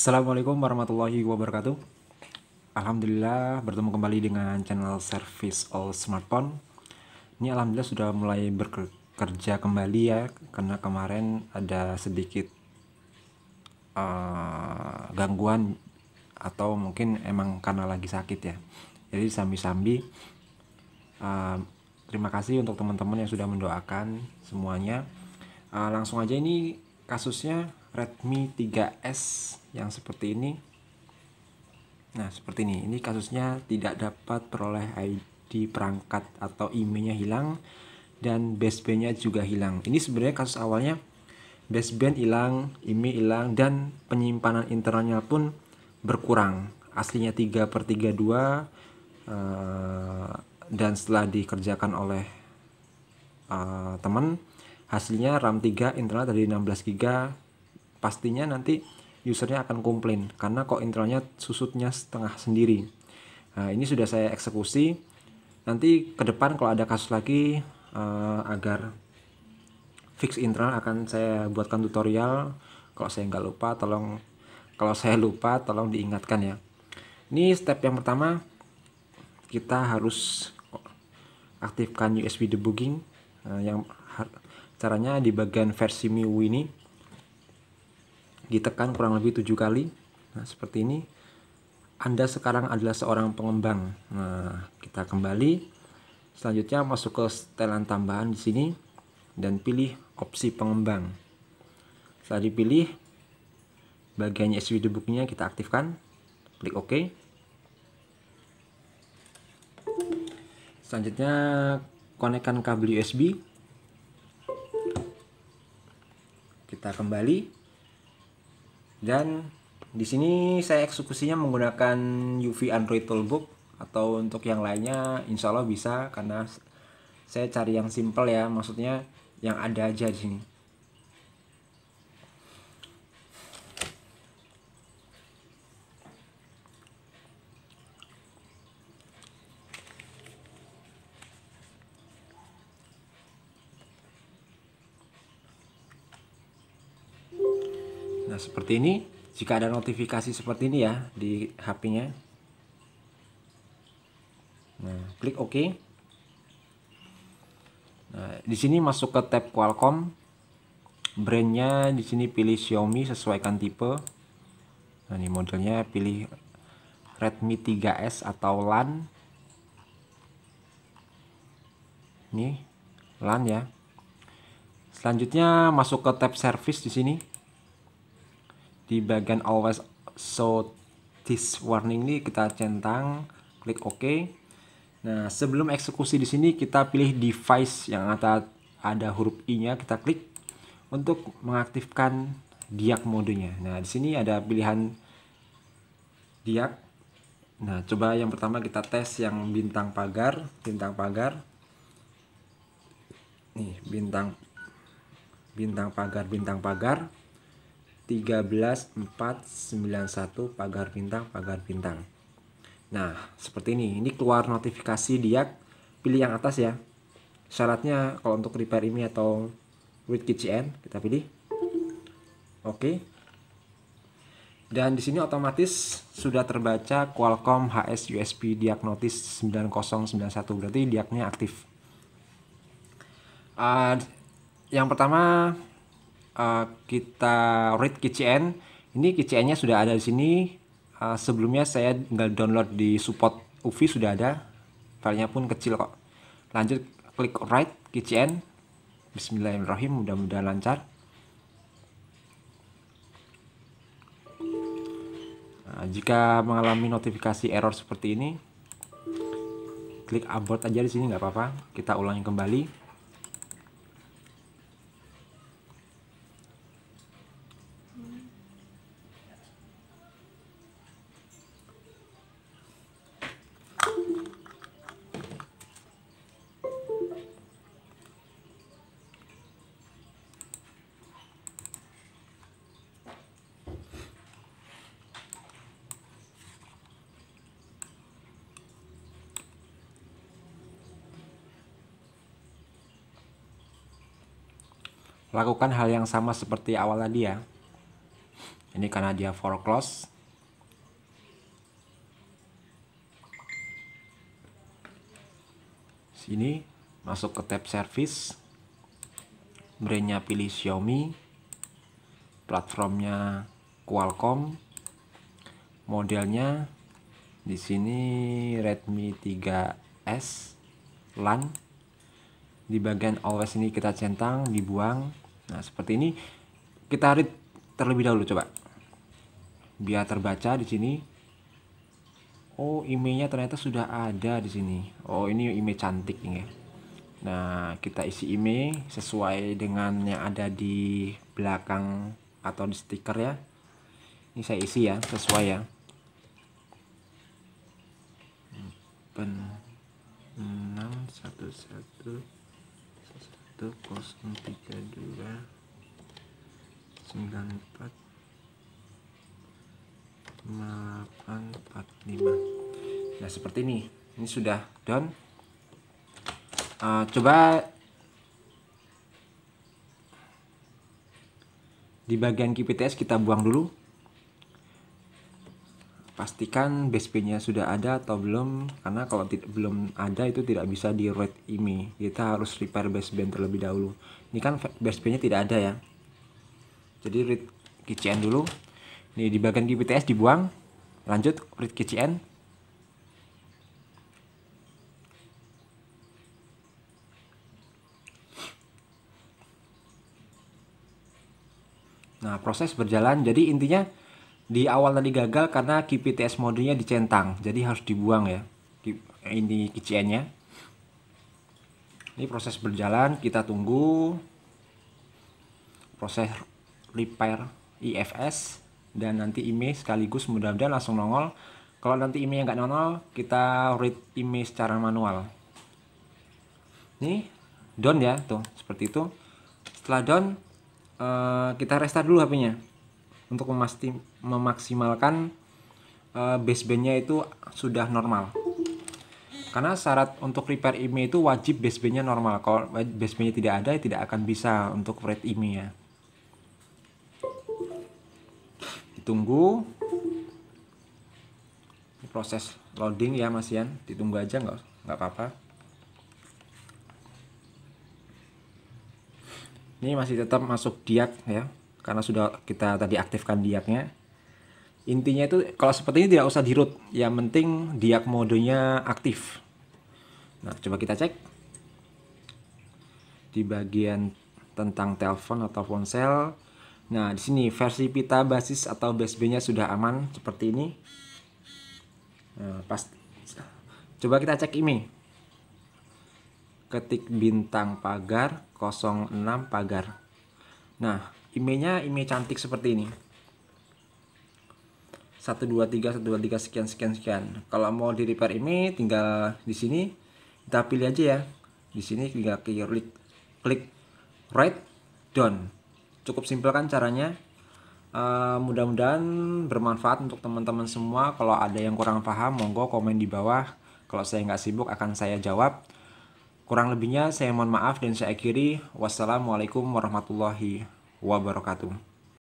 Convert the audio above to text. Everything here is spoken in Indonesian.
Assalamualaikum warahmatullahi wabarakatuh. Alhamdulillah bertemu kembali dengan channel Service All Smartphone. Ini alhamdulillah sudah mulai bekerja kembali ya karena kemarin ada sedikit uh, gangguan atau mungkin emang karena lagi sakit ya. Jadi sambi-sambi uh, terima kasih untuk teman-teman yang sudah mendoakan semuanya. Uh, langsung aja ini kasusnya Redmi 3S yang seperti ini. Nah seperti ini. Ini kasusnya tidak dapat peroleh ID perangkat atau emailnya hilang dan basebandnya juga hilang. Ini sebenarnya kasus awalnya. Baseband hilang email hilang dan penyimpanan internalnya pun berkurang. Aslinya 3 per 32 uh, dan setelah dikerjakan oleh uh, teman hasilnya RAM 3 internal dari 16 GB pastinya nanti usernya akan komplain karena kok internalnya susutnya setengah sendiri. Nah, ini sudah saya eksekusi. Nanti ke depan kalau ada kasus lagi uh, agar fix internal akan saya buatkan tutorial. Kalau saya nggak lupa tolong kalau saya lupa tolong diingatkan ya. Ini step yang pertama kita harus aktifkan USB debugging. Uh, yang caranya di bagian versi MIUI ini ditekan kurang lebih tujuh kali. Nah seperti ini. Anda sekarang adalah seorang pengembang. Nah kita kembali. Selanjutnya masuk ke setelan tambahan di sini dan pilih opsi pengembang. Setelah dipilih bagian USB debugnya kita aktifkan. Klik OK. Selanjutnya konekkan kabel USB kita kembali dan di sini saya eksekusinya menggunakan UV Android Toolbook atau untuk yang lainnya insya Allah bisa karena saya cari yang simple ya maksudnya yang ada aja di sini seperti ini. Jika ada notifikasi seperti ini ya di HP-nya. Nah, klik OK. Nah, di sini masuk ke tab Qualcomm. Brandnya di sini pilih Xiaomi sesuaikan tipe. Nah, ini modelnya pilih Redmi 3S atau LAN. Ini LAN ya. Selanjutnya masuk ke tab service di sini di bagian always show this warning ini kita centang klik OK. Nah sebelum eksekusi di sini kita pilih device yang ada ada huruf i nya kita klik untuk mengaktifkan diak modenya. Nah di sini ada pilihan diak. Nah coba yang pertama kita tes yang bintang pagar bintang pagar. Nih bintang bintang pagar bintang pagar 13491 pagar bintang pagar bintang. Nah seperti ini. Ini keluar notifikasi dia pilih yang atas ya. Syaratnya kalau untuk repair ini atau with KCN kita pilih. Oke. Dan di sini otomatis sudah terbaca Qualcomm HS USB Diagnosis 9091 berarti diaknya aktif. Uh, yang pertama uh, kita read KCN ini KCN nya sudah ada di sini. Uh, sebelumnya saya tinggal download di support UFI sudah ada. Filenya pun kecil kok. Lanjut klik write KCN Bismillahirrahmanirrahim mudah-mudahan lancar. Nah, jika mengalami notifikasi error seperti ini klik abort aja di sini nggak apa-apa. Kita ulangi kembali lakukan hal yang sama seperti awal tadi ya ini karena dia foreclose sini masuk ke tab service. Brandnya pilih Xiaomi. Platformnya Qualcomm. Modelnya di sini Redmi 3S LAN di bagian always ini kita centang dibuang. Nah seperti ini. Kita read terlebih dahulu coba. Biar terbaca di sini. Oh emailnya ternyata sudah ada di sini. Oh ini email cantik ini nah kita isi email sesuai dengan yang ada di belakang atau di stiker ya. Ini saya isi ya sesuai ya. Open 6 1 1 1 0 3 2 94 845 nah seperti ini. Ini sudah done uh, coba di bagian KPTS kita buang dulu pastikan BSP nya sudah ada atau belum karena kalau belum ada itu tidak bisa di read IMEI kita harus repair baseband terlebih dahulu ini kan BSP nya tidak ada ya jadi read KCN dulu ini di bagian GPTS dibuang. Lanjut read KCN. Nah, proses berjalan. Jadi intinya di awal tadi gagal karena KPTS modenya dicentang. Jadi harus dibuang ya. Ini KCN-nya. Ini proses berjalan, kita tunggu proses repair IFS dan nanti email sekaligus mudah-mudahan langsung nongol kalau nanti email nggak nongol kita read email secara manual nih down ya tuh seperti itu setelah down uh, kita restart dulu HP-nya untuk memasti memaksimalkan uh, basebandnya itu sudah normal. Karena syarat untuk repair email itu wajib basebandnya normal. Kalau basebandnya tidak ada tidak akan bisa untuk read email ya. Ditunggu. Proses loading ya Mas Yan ditunggu aja nggak nggak apa-apa. Ini masih tetap masuk diak ya karena sudah kita tadi aktifkan diaknya intinya itu kalau seperti ini tidak usah di root yang penting diak modenya aktif nah coba kita cek di bagian tentang telepon atau ponsel Nah, di sini versi pita basis atau BSB-nya sudah aman seperti ini. Nah, pas coba kita cek ini. Ketik bintang pagar 06 pagar. Nah, emailnya email cantik seperti ini. 123 123 sekian sekian sekian. Kalau mau di repair email tinggal di sini kita pilih aja ya. Di sini tinggal klik klik write down. Cukup simpel kan caranya. Uh, mudah-mudahan bermanfaat untuk teman-teman semua. Kalau ada yang kurang paham monggo komen di bawah. Kalau saya nggak sibuk akan saya jawab. Kurang lebihnya saya mohon maaf dan saya akhiri. Wassalamualaikum warahmatullahi wabarakatuh